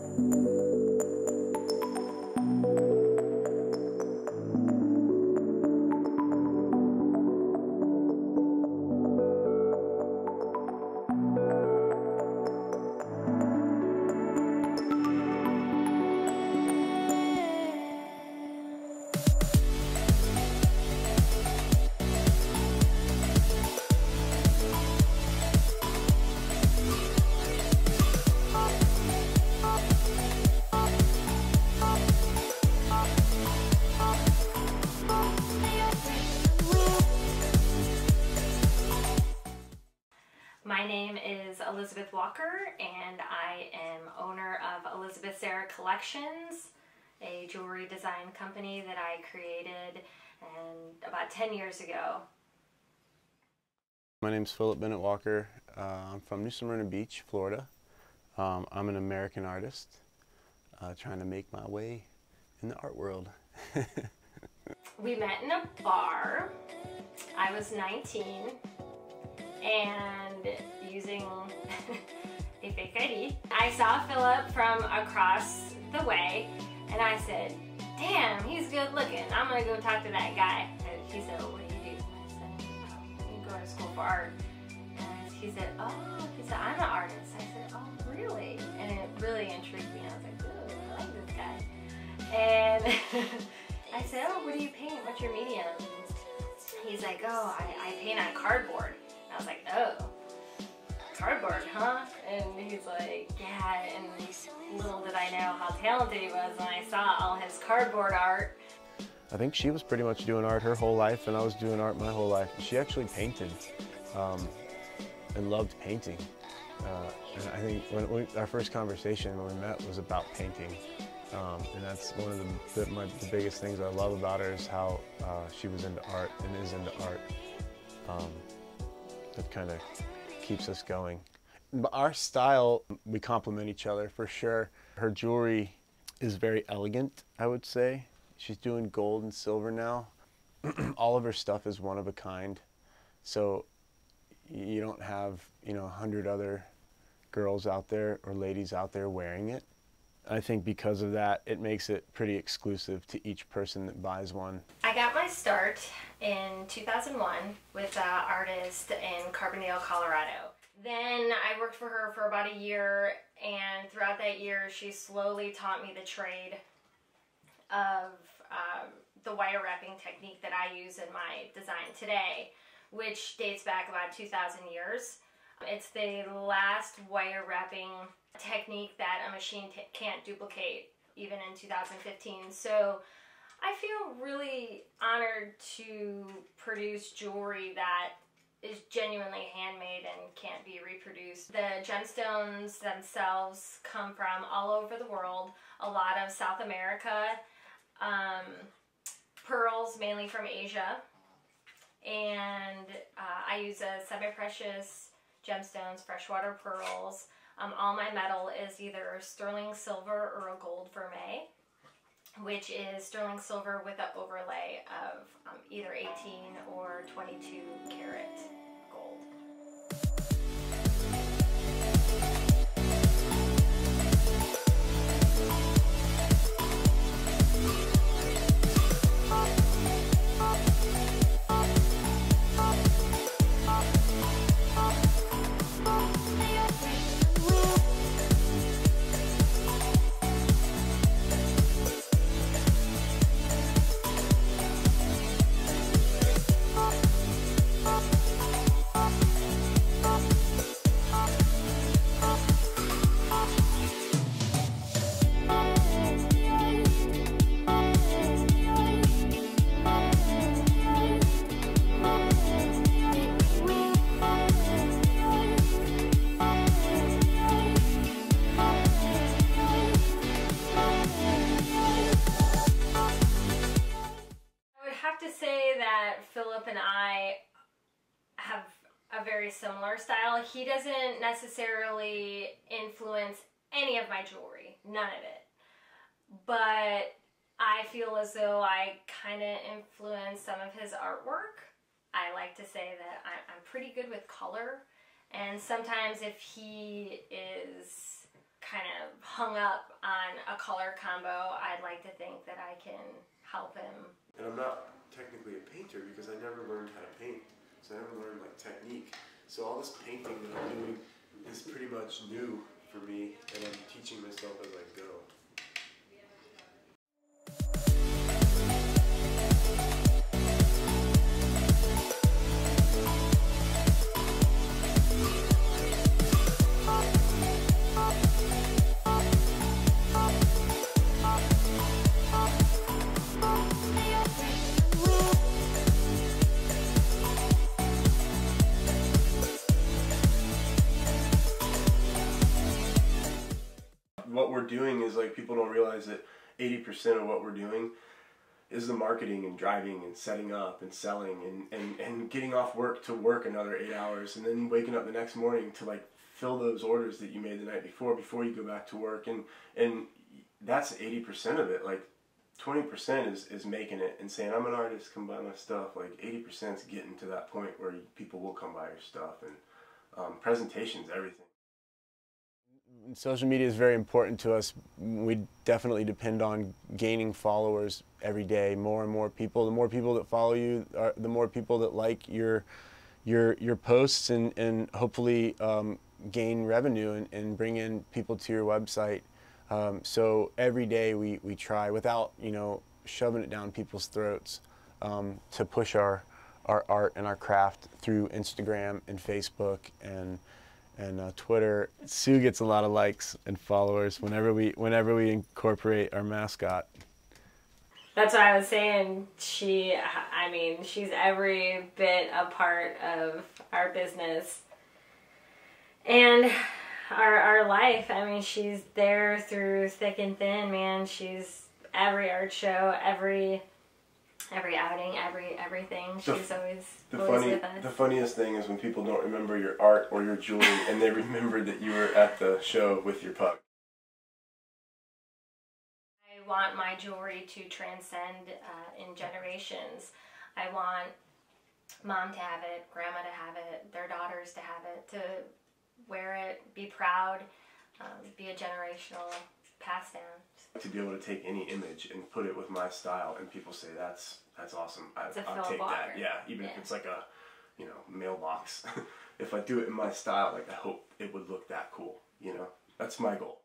My name is Elizabeth Walker, and I am owner of Elizabeth Sarah Collections, a jewelry design company that I created and about 10 years ago. My name is Philip Bennett Walker. Uh, I'm from New Smyrna Beach, Florida. Um, I'm an American artist uh, trying to make my way in the art world. we met in a bar. I was 19 and using a fake ID. I saw Philip from across the way and I said, damn, he's good looking. I'm gonna go talk to that guy. And he said, what do you do? I said, oh, you go to school for art. And he said, oh, he said, I'm an artist. I said, oh, really? And it really intrigued me. I was like, oh, I like this guy. And I said, oh, what do you paint? What's your medium? He's like, oh, I, I paint on cardboard. I was like, oh, cardboard, huh? And he's like, yeah, and little did I know how talented he was when I saw all his cardboard art. I think she was pretty much doing art her whole life and I was doing art my whole life. She actually painted um, and loved painting. Uh, and I think when we, our first conversation when we met was about painting. Um, and that's one of the, the, my, the, biggest things I love about her is how uh, she was into art and is into art. Um, that kind of keeps us going. Our style, we complement each other for sure. Her jewelry is very elegant, I would say. She's doing gold and silver now. All of her stuff is one of a kind. So you don't have, you know, a hundred other girls out there or ladies out there wearing it. I think because of that, it makes it pretty exclusive to each person that buys one. I got my start in 2001 with an artist in Carbondale, Colorado. Then I worked for her for about a year, and throughout that year, she slowly taught me the trade of um, the wire wrapping technique that I use in my design today, which dates back about 2,000 years. It's the last wire wrapping technique that a machine can't duplicate even in 2015. So I feel really honored to produce jewelry that is genuinely handmade and can't be reproduced. The gemstones themselves come from all over the world, a lot of South America, um, pearls mainly from Asia, and uh, I use a semi-precious gemstones, freshwater pearls. Um, all my metal is either sterling silver or a gold vermeil, which is sterling silver with an overlay of um, either 18 or 22 karat gold. Very similar style. He doesn't necessarily influence any of my jewelry, none of it. But I feel as though I kind of influence some of his artwork. I like to say that I'm pretty good with color. And sometimes if he is kind of hung up on a color combo, I'd like to think that I can help him. And I'm not technically a painter because I never learned how to paint. So I never learned like technique. So all this painting that I'm doing is pretty much new for me and I'm teaching myself as I go. People don't realize that 80% of what we're doing is the marketing and driving and setting up and selling and, and, and getting off work to work another eight hours and then waking up the next morning to like fill those orders that you made the night before before you go back to work. And and that's 80% of it. Like 20% is, is making it and saying i'm an artist come buy my stuff. Like 80% is getting to that point where people will come buy your stuff and um, presentations everything social media is very important to us. We definitely depend on gaining followers every day. More and more people. The more people that follow you, the more people that like your your your posts, and and hopefully um, gain revenue and, and bring in people to your website. Um, so every day we we try without you know shoving it down people's throats um, to push our our art and our craft through Instagram and Facebook and and uh, Twitter. Sue gets a lot of likes and followers whenever we whenever we incorporate our mascot. That's what I was saying. She, I mean, she's every bit a part of our business and our our life. I mean, she's there through thick and thin, man. She's every art show, every every outing, every everything. She's always the always funny with us. the funniest thing is when people don't remember your art or your jewelry and they remember that you were at the show with your pug. I want my jewelry to transcend uh, in generations. I want mom to have it, grandma to have it, their daughters to have it, to wear it, be proud, um, be a generational pass down to be able to take any image and put it with my style and people say that's that's awesome. I, It's a i'll take Walker. that yeah even if it's like a you know mailbox. If i do it in my style like i hope it would look that cool you know? That's my goal